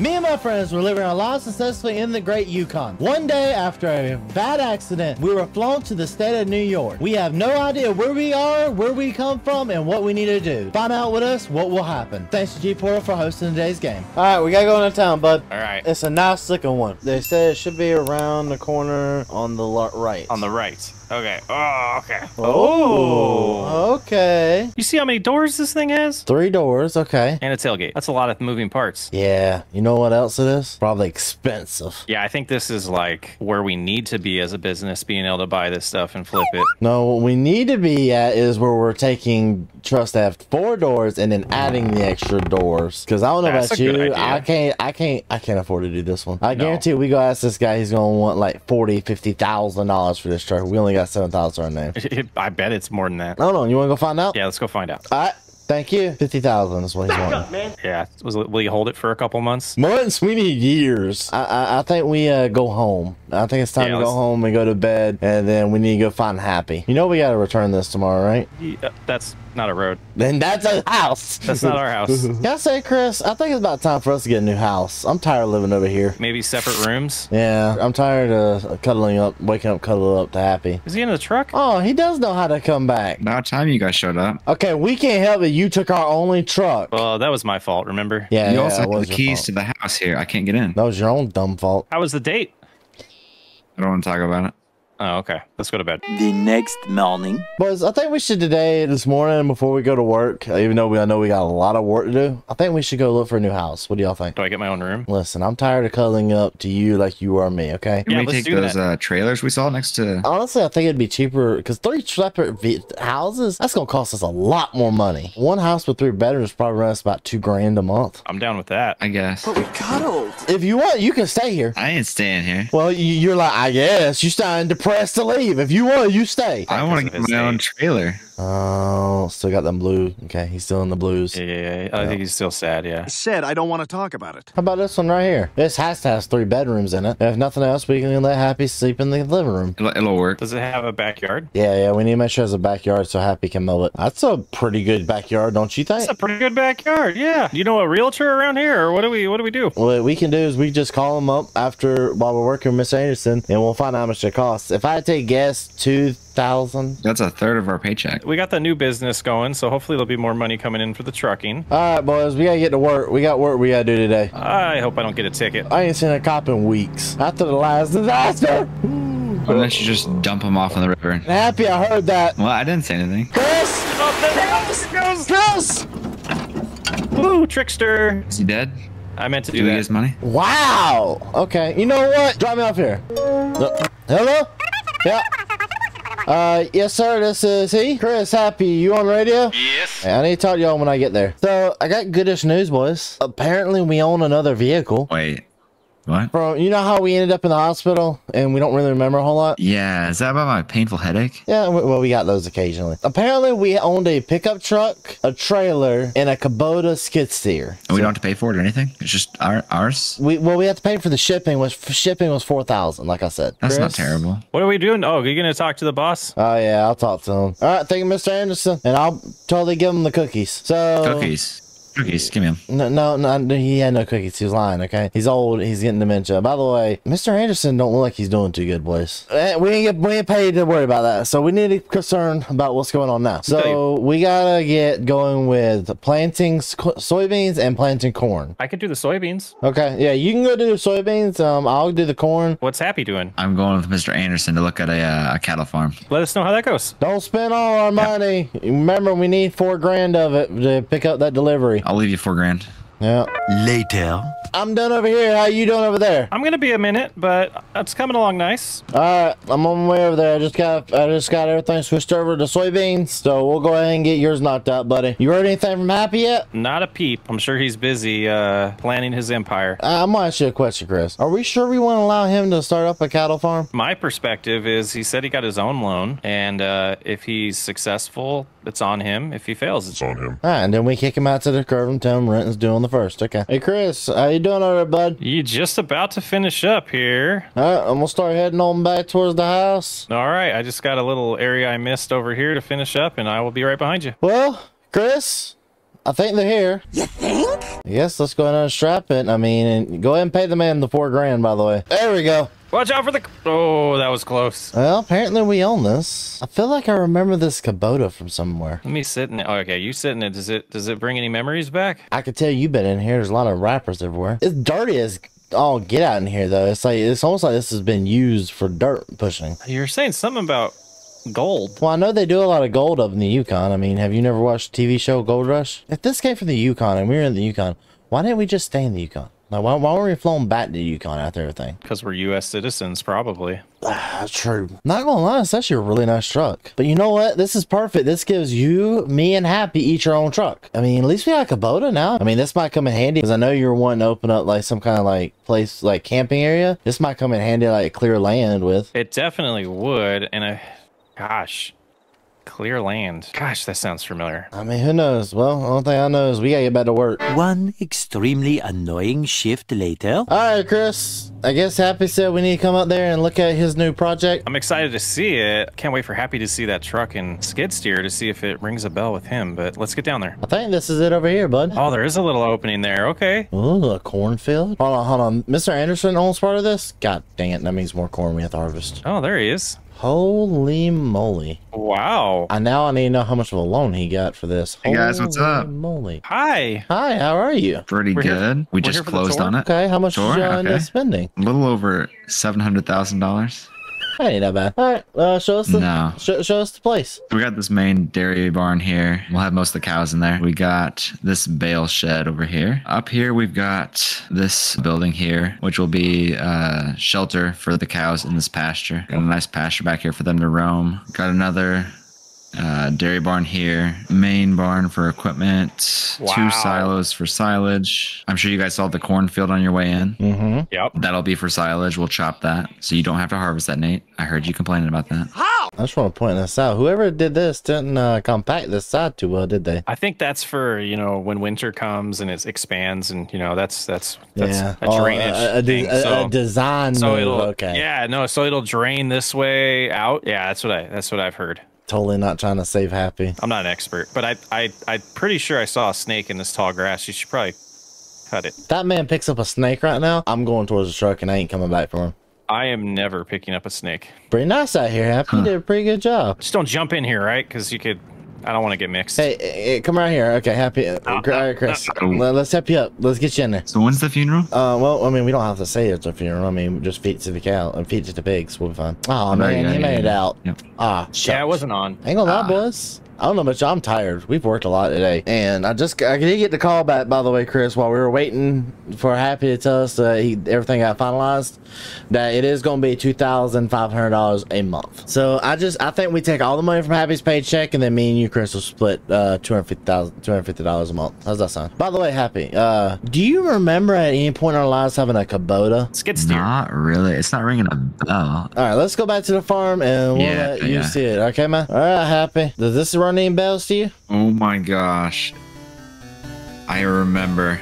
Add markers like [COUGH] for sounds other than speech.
Me and my friends were living our lives successfully in the great Yukon. One day after a bad accident, we were flown to the state of New York. We have no idea where we are, where we come from, and what we need to do. Find out with us what will happen. Thanks to G Portal for hosting today's game. All right, we gotta go into town, bud. All right. It's a nice looking one. They said it should be around the corner on the right. On the right. Okay. Oh, okay. Oh. oh, okay. You see how many doors this thing has? Three doors, okay. And a tailgate. That's a lot of moving parts. Yeah, you know what else it is? Probably expensive. Yeah, I think this is like where we need to be as a business, being able to buy this stuff and flip it. No, what we need to be at is where we're taking trust have four doors and then adding the extra doors. Because I don't know That's about a good you, idea. I can't, I can't, I can't afford to do this one. I No. guarantee we go ask this guy, he's gonna want like forty, fifty thousand dollars for this truck. We only got seven thousand our name. [LAUGHS] I bet it's more than that. Hold on, you want to go find out? Yeah, let's go find out. All right, thank you. Fifty thousand is what he's wanting. Yeah, was, will you hold it for a couple months? Months, we need years. I, I, I think we uh, go home. I think it's time Yeah, to go let's- home and go to bed, and then we need to go find Happy. You know we got to return this tomorrow, right? Yeah, uh, that's not a road. Then that's a house. That's not our house. [LAUGHS] Can I say, Chris? I think it's about time for us to get a new house. I'm tired of living over here. Maybe separate rooms. Yeah, I'm tired of uh, cuddling up, waking up, cuddling up to Happy. Is he in the truck? Oh, he does know how to come back. About time you guys showed up. Okay, we can't help it. You took our only truck. Well, that was my fault. Remember? yeah, you yeah, also it have the keys fault. to the house here. I can't get in. That was your own dumb fault. How was the date? I don't want to talk about it. Oh, okay. Let's go to bed. The next morning. Boys, I think we should today, this morning, before we go to work, even though we, I know we got a lot of work to do, I think we should go look for a new house. What do y'all think? Do I get my own room? Listen, I'm tired of cuddling up to you like you are me, okay? Can Yeah, we let's take those uh, trailers we saw next to? Honestly, I think it'd be cheaper because three separate houses, that's going to cost us a lot more money. One house with three bedrooms probably runs about two grand a month. I'm down with that. I guess. But we cuddled. If you want, you can stay here. I ain't staying here. Well, you, you're like, I guess. You're starting depressed to leave. If you want, you stay. I want to because of get his my own trailer. Oh, still got them blue. Okay, he's still in the blues. Yeah, yeah, yeah. I think he's still sad. Yeah. said I don't want to talk about it. How about this one right here? This has to have three bedrooms in it. If nothing else, we can let Happy sleep in the living room. It'll, it'll work. Does it have a backyard? Yeah, yeah, we need to make sure it's a backyard so Happy can mow it. That's a pretty good backyard, don't you think? It's a pretty good backyard. Yeah. You know a realtor around here, or what do we? What do we do? What we can do is we just call them up after while we're working with Miss Anderson, and we'll find out how much it costs. If I had to take a guess, two thousand. That's a third of our paycheck. We got the new business going, so hopefully there'll be more money coming in for the trucking. All right, boys, we gotta get to work. We got work we gotta do today. I hope I don't get a ticket. I ain't seen a cop in weeks after the last disaster. Why don't you just dump them off in the river? Happy, I heard that. Well, I didn't say anything. Chris, Chris. Woo, trickster! Is he dead? I meant to Do do we get that. his money? Wow. Okay. You know what? Drop me off here. Hello? Yeah. Uh, yes, sir. This is he. Chris Happy. You on radio? Yes. Hey, I need to talk to y'all when I get there. So, I got goodish news, boys. Apparently, we own another vehicle. Wait. What? From you know how we ended up in the hospital and we don't really remember a whole lot. Yeah, is that about my painful headache? Yeah, well, we got those occasionally. Apparently, we owned a pickup truck, a trailer, and a Kubota skid steer. And we don't have to pay for it or anything? It's just our, ours? We well, we had to pay for the shipping. Was shipping was four thousand, like I said. That's not terrible. What are we doing? Oh, are you gonna talk to the boss? Oh yeah, I'll talk to him. All right, thank you, Mr. Anderson, and I'll totally give him the cookies. So Cookies. Cookies, give me them. No, no, no, he had no cookies. He was lying. Okay, he's old. He's getting dementia. By the way, Mr. Anderson don't look like he's doing too good, boys. Eh, We ain't get, we ain't paid to worry about that. So we need to concern about what's going on now. So we gotta get going with planting soybeans and planting corn. I could do the soybeans. Okay, yeah, you can go do the soybeans. Um, I'll do the corn. What's Happy doing? I'm going with Mr. Anderson to look at a, uh, a cattle farm. Let us know how that goes. Don't spend all our money. Remember, we need four grand of it to pick up that delivery. I'll leave you four grand. Yeah. Later. I'm done over here. How you doing over there? I'm gonna be a minute, but it's coming along nice. All right, I'm on my way over there. I just got I just got everything switched over to soybeans, so we'll go ahead and get yours knocked out, buddy. You heard anything from Happy yet? Not a peep. I'm sure he's busy uh, planning his empire. Uh, I'm gonna ask you a question, Chris. Are we sure we want to allow him to start up a cattle farm? My perspective is he said he got his own loan, and uh, if he's successful, it's on him. If he fails, it's on him. All right, and then we kick him out to the curb and tell him Renton's doing the first. Okay. Hey, Chris, how you doing over there, bud? You just about to finish up here. All right, I'm gonna start heading on back towards the house. All right, I just got a little area I missed over here to finish up, and I will be right behind you. Well, Chris, I think they're here. You think? Yes, let's go ahead and unstrap it. I mean, and go ahead and pay the man the four grand, by the way. There we go. Watch out for the. Oh, that was close. Well, apparently we own this. I feel like I remember this Kubota from somewhere. Let me sit in it. Oh, okay, you sit in it. Does it does it bring any memories back? I could tell you've been in here. There's a lot of wrappers everywhere. It's dirty as all get out in here, though. It's like it's almost like this has been used for dirt pushing. You're saying something about gold. Well, I know they do a lot of gold up in the Yukon. I mean, have you never watched TV show Gold Rush? If this came from the Yukon and we were in the Yukon, why didn't we just stay in the Yukon? Like, why, why weren't we flown back to Yukon after everything? Because we're U.S. citizens, probably. That's [SIGHS] true. Not gonna lie, it's actually a really nice truck. But you know what? This is perfect. This gives you, me, and Happy each our own truck. I mean, at least we got a Kubota now. I mean, this might come in handy because I know you're wanting to open up like some kind of like place, like camping area. This might come in handy like clear land with. It definitely would. And I, gosh, clear land. Gosh, that sounds familiar. I mean, who knows? Well, the only thing I know is we gotta get back to work. One extremely annoying shift later. All right, Chris. I guess Happy said we need to come up there and look at his new project. I'm excited to see it. Can't wait for Happy to see that truck and skid steer to see if it rings a bell with him. But let's get down there. I think this is it over here, bud. Oh, there is a little opening there. Okay. Ooh, a cornfield. Hold on, hold on. Mr. Anderson owns part of this? God dang it. That means more corn we have to harvest. Oh, there he is. Holy moly. Wow. I now I need to know how much of a loan he got for this. Hey, guys, what's Holy up? Moly. Hi. Hi, how are you? Pretty We're good. we we're just here for the closed on it. Okay, how much Sure, did you end up spending? A little over seven hundred thousand dollars. That ain't that bad. All right, uh, show us the No. show, show us the place. We got this main dairy barn here. We'll have most of the cows in there. We got this bale shed over here. Up here, we've got this building here, which will be uh, shelter for the cows in this pasture. Got a nice pasture back here for them to roam. Got another uh, dairy barn here. Main barn for equipment. Wow. Two silos for silage. I'm sure you guys saw the cornfield on your way in. Mm-hmm. Yep. That'll be for silage. We'll chop that, so you don't have to harvest that, Nate. I heard you complaining about that. I just want to point this out. Whoever did this didn't uh, compact this side too well, did they? I think that's for you know when winter comes and it expands and you know that's that's that's yeah. a Oh, drainage a, a, de- thing. a- so a design so move. it'll okay. yeah no so it'll drain this way out. Yeah, that's what I that's what I've heard. Totally not trying to save Happy. I'm not an expert, but I I I'm pretty sure I saw a snake in this tall grass. You should probably cut it. That man picks up a snake right now. I'm going towards the truck and I ain't coming back for him. I am never picking up a snake. Pretty nice out here, Happy. You did a pretty good job. Just don't jump in here, right? Because you could. I don't want to get mixed. Hey, hey, come right here. Okay, Happy. Uh, all right, Chris. uh, Let- Let's help you up. Let's get you in there. So when's the funeral? Uh, well, I mean, we don't have to say it's a funeral. I mean, just feet to the cow and feet to the pigs. We'll be fine. Oh, man, yeah, he yeah, made it out. Yep. Ah, yeah, shucks. it wasn't on. Ain't gonna lie, Ah. boys. I don't know, but I'm tired. We've worked a lot today, and I just I did get the call back by the way, Chris, while we were waiting for Happy to tell us that he, everything got finalized. That it is going to be two thousand five hundred dollars a month. So I just I think we take all the money from Happy's paycheck, and then me and you, Chris, will split uh two hundred fifty thousand two hundred fifty dollars a month. How's that sound? By the way, Happy, uh, do you remember at any point in our lives having a Kubota? Skid steer. Not really. It's not ringing a bell. All right, let's go back to the farm and we'll Yeah, let you yeah. see it. Okay, man. All right, Happy. Does this run any bells to you? Oh my gosh. I remember